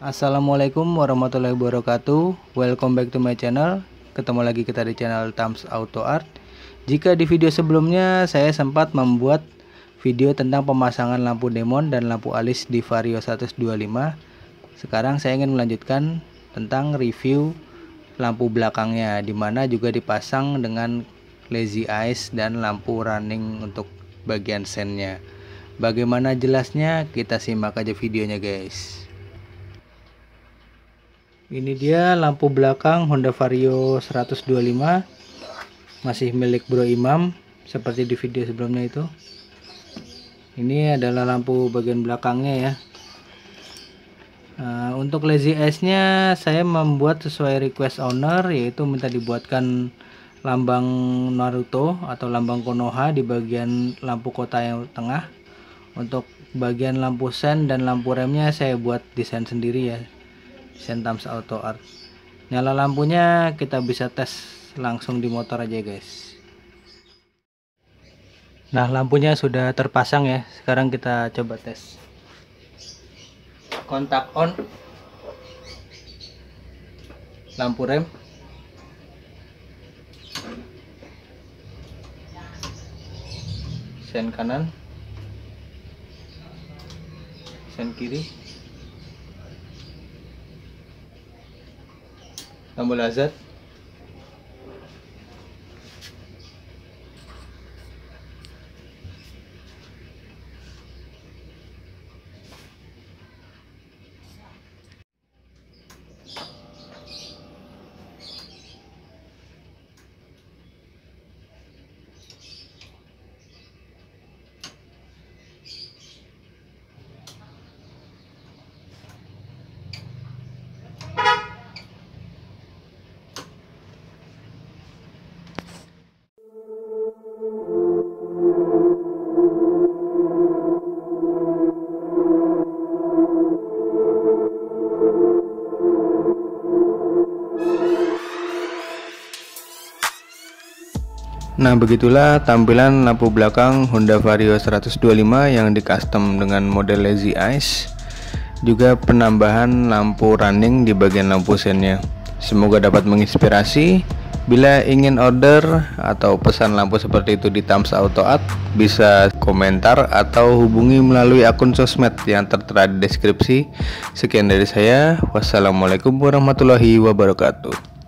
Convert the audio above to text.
Assalamualaikum warahmatullahi wabarakatuh. Welcome back to my channel. Ketemu lagi kita di channel Tams Auto Art. Jika di video sebelumnya saya sempat membuat video tentang pemasangan lampu demon dan lampu alis di Vario 125 Sekarang saya ingin melanjutkan tentang review lampu belakangnya Di mana juga dipasang dengan lazy eyes dan lampu running untuk bagian sennya Bagaimana jelasnya? Kita simak aja videonya guys Ini dia lampu belakang Honda Vario 125 Masih milik Bro Imam Seperti di video sebelumnya itu. Ini adalah lampu bagian belakangnya ya. Uh, untuk lazy eyes nya saya membuat sesuai request owner yaitu minta dibuatkan lambang Naruto atau lambang Konoha di bagian lampu kota yang tengah. Untuk bagian lampu sen dan lampu remnya saya buat desain sendiri ya desain Tams Auto Art. Nyala lampunya kita bisa tes langsung di motor aja guys. Nah lampunya sudah terpasang ya. Sekarang kita coba tes. Kontak on. Lampu rem. Sen kanan. Sen kiri lampu laser Nah begitulah tampilan lampu belakang Honda Vario 125 yang di custom dengan model lazy eyes. Juga penambahan lampu running di bagian lampu sennya. Semoga dapat menginspirasi. Bila ingin order atau pesan lampu seperti itu di Tams Auto Art bisa komentar atau hubungi melalui akun sosmed yang tertera di deskripsi. Sekian dari saya. Wassalamualaikum warahmatullahi wabarakatuh